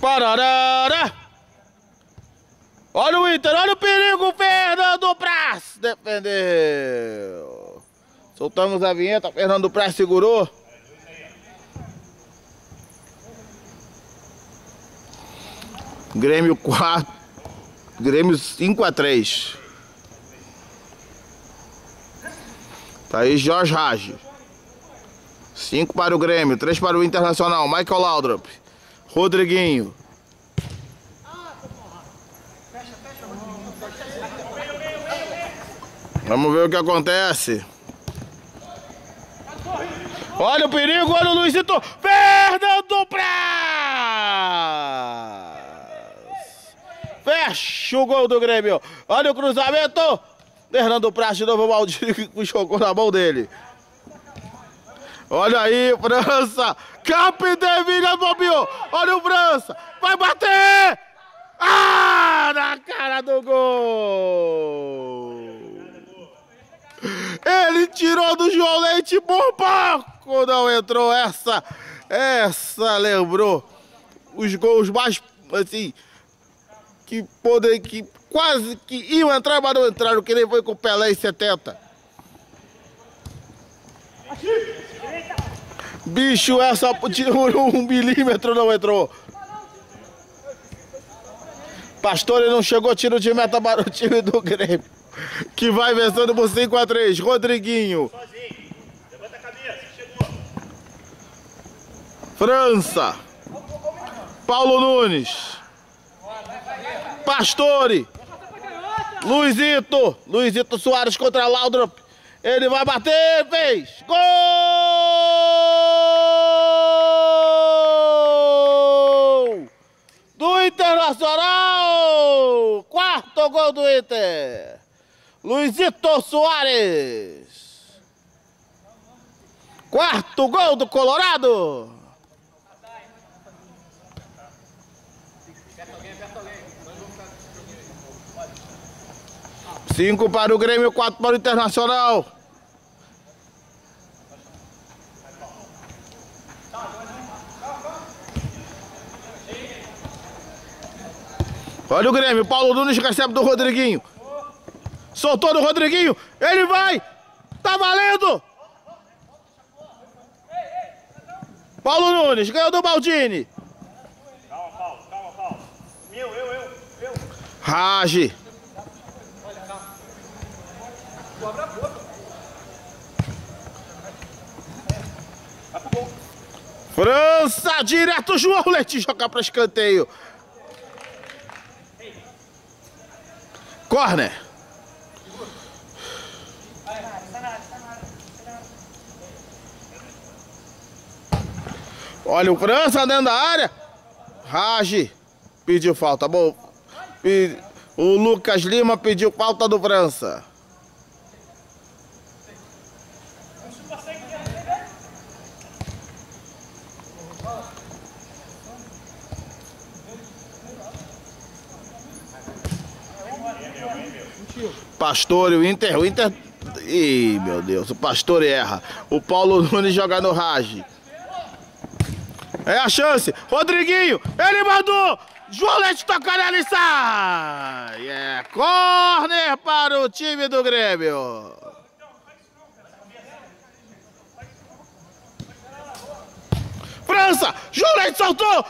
Pararara! Olha o Inter, olha o perigo, Fernando Praz defendeu. Soltamos a vinheta, Fernando Praz segurou. Grêmio 4, Grêmio 5 a 3. Tá aí Jorge Rage. 5 para o Grêmio, 3 para o Internacional. Michael Laudrup. Rodriguinho. Vamos ver o que acontece. Olha o perigo, olha o Luizito. Fernando Praz. Fecha o gol do Grêmio. Olha o cruzamento. Fernando Praz de novo, o Maldini jogou na mão dele. Olha aí, França. Capdeville bobeou. Olha o França. Vai bater. Ah, na cara do gol. Ele tirou do João Leite por pouco. Não entrou essa. Essa lembrou os gols mais, assim, que podem, que quase que iam entrar, mas não entraram, que nem foi com o Pelé em 70. Bicho, essa por um milímetro não entrou. Pastore não chegou, tiro de meta para o time do Grêmio. Que vai vencendo por 5 a 3 Rodriguinho. França. Paulo Nunes. Pastore. Luizito. Luizito Soares contra Laudrup. Ele vai bater, fez. Gol! Internacional! Quarto gol do Inter. Luizito Soares. Quarto gol do Colorado. Cinco para o Grêmio, quatro para o Internacional. Olha o Grêmio, Paulo Nunes recebe do Rodriguinho. Soltou no Rodriguinho. Ele vai. Tá valendo. Paulo Nunes ganhou do Baldini. Calma, Paulo. Calma, Paulo. Eu, eu, eu. eu. Rage. França, direto João Leite jogar para escanteio. Corner. Olha o França dentro da área. Rage pediu falta. Bom, o Lucas Lima pediu falta do França. Pastor, o Inter, o Inter. Ih, meu Deus, o Pastor erra. O Paulo Nunes joga no Rage. É a chance. Rodriguinho, ele mandou. João Leite toca e sai. É corner para o time do Grêmio. França, João Leite soltou.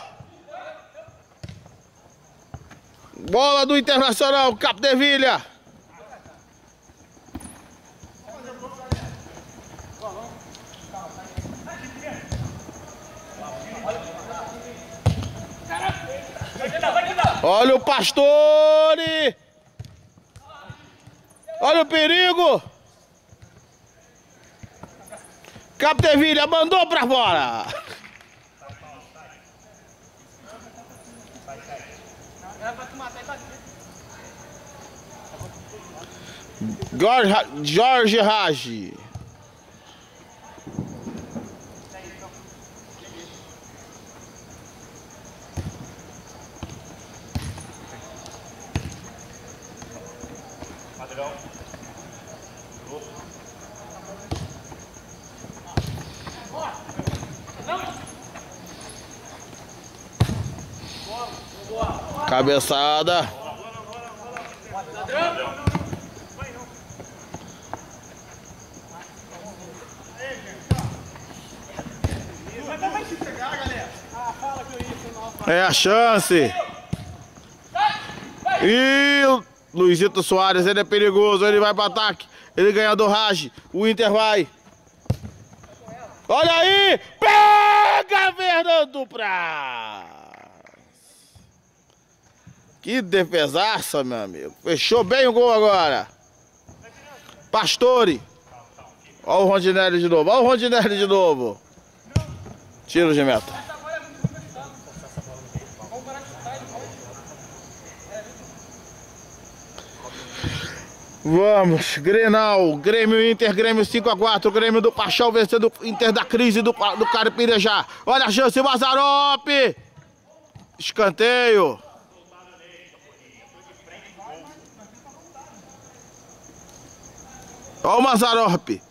Bola do Internacional, Capdevilha. Olha o Pastore! Olha o perigo! Capdevilha mandou pra fora! Jorge Rage. Cabeçada. É a chance. E Luizito Soares, ele é perigoso, ele vai para ataque. Ele ganha do Raj. O Inter vai. Olha aí! Pega Fernando Praz! Que defesaça, meu amigo. Fechou bem o gol agora. Pastore. Olha o Rondinelli de novo. Olha o Rondinelli de novo. Tiro de meta. Vamos, Grenal, Grêmio Inter, Grêmio 5x4, Grêmio do Pachão vencendo o Inter da crise do, do Caripirejá. Olha a chance, Mazarop! Escanteio. Olha o Mazarop.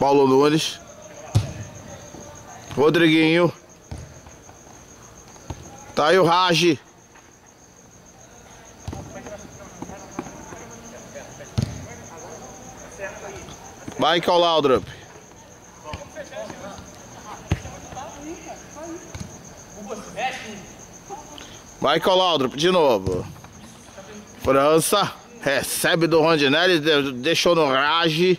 Paulo Nunes. Rodriguinho. Tá aí o Raj. Michael Laudrup. Michael Laudrup de novo. França recebe do Rondinelli, deixou no rage.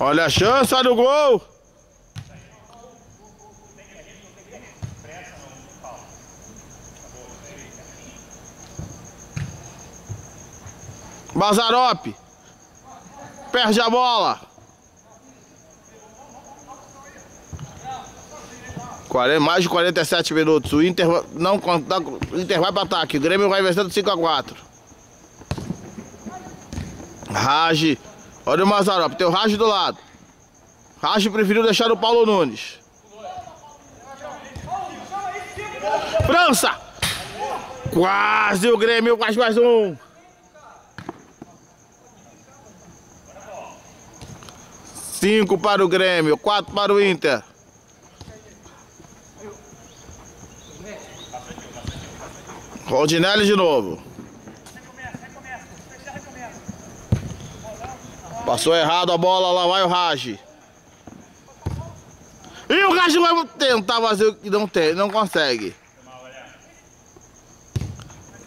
Olha a chance, olha o gol. Mazarop. Perde a bola. Mais de 47 minutos. O Inter não o Inter vai para ataque. O Grêmio vai vencendo 5 a 4. Rage. Olha o Mazarop. Tem o Rage do lado. Rage preferiu deixar o Paulo Nunes. França! Quase o Grêmio faz mais um. Cinco para o Grêmio, quatro para o Inter. Rondinelli de novo. Passou errado a bola, lá vai o Raj. E o Raj vai tentar fazer o que não tem, não consegue.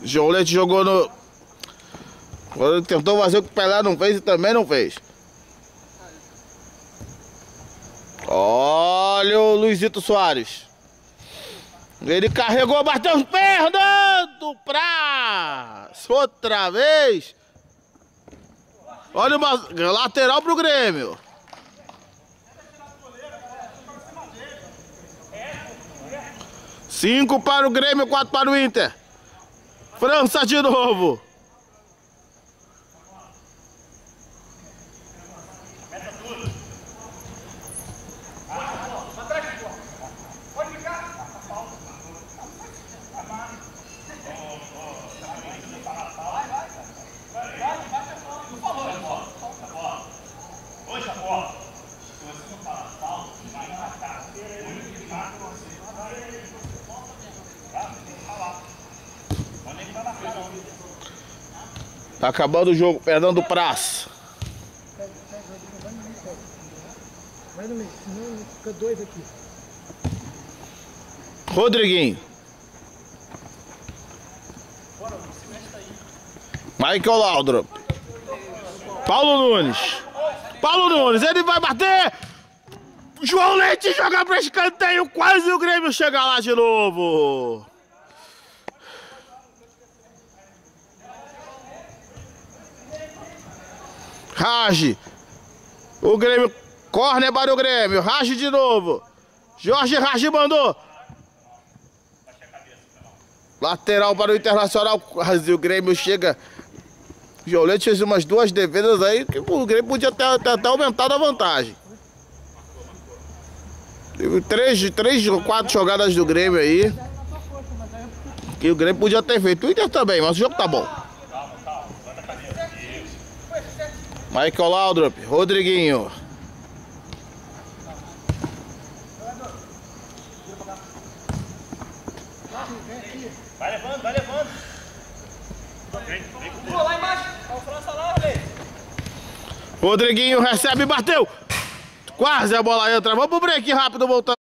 João Leite jogou no... Tentou fazer o que o Pelé não fez e também não fez. Olha o Luizito Soares. Ele carregou, bateu os Fernando Praz. Outra vez. Olha uma lateral pro Grêmio. Cinco para o Grêmio, quatro para o Inter. França de novo. Acabando o jogo, Fernando dois aqui. Rodriguinho. Michael Laudrup. Paulo Nunes. Paulo Nunes, ele vai bater. João Leite joga para escanteio, quase o Grêmio chega lá de novo. Rage. O Grêmio. Corner para o Grêmio. Rage de novo. Jorge Rage mandou. Lateral para o Internacional. O Grêmio chega. Violete fez umas duas defesas aí que o Grêmio podia ter, ter, ter aumentado a vantagem. Teve três, três quatro jogadas do Grêmio aí. Que o Grêmio podia ter feito. O Inter também, mas o jogo tá bom. Michael Laudrup, Rodriguinho. Vai levando, vai levando. Vem, vem com Pô, lá embaixo. Olha o França lá, Rolê. Rodriguinho recebe, bateu. Quase a bola entra. Vamos pro break rápido, voltando.